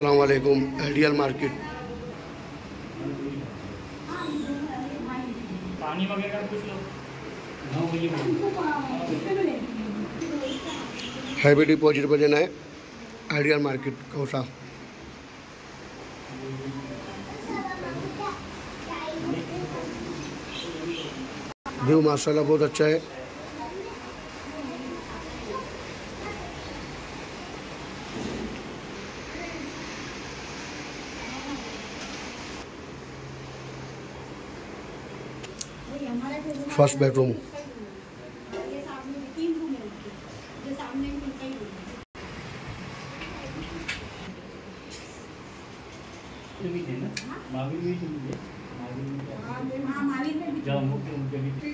अलैक्म ideal market पानी वगैरह कुछ लो। हाँ वही बोलो। हैवी डिपॉजिट पर देना है आइडियल मार्केट कौसा। व्यू माशाल्लाह बहुत अच्छा है फ़र्स्ट बेडरूम ये सामने में तीन रूम है उनके जो सामने में उनका ही रूम है तो भी थे बेडरूम। मावी भी। हाँ, मैं- हाँ। में भी जाओ मुख्य उनके भी।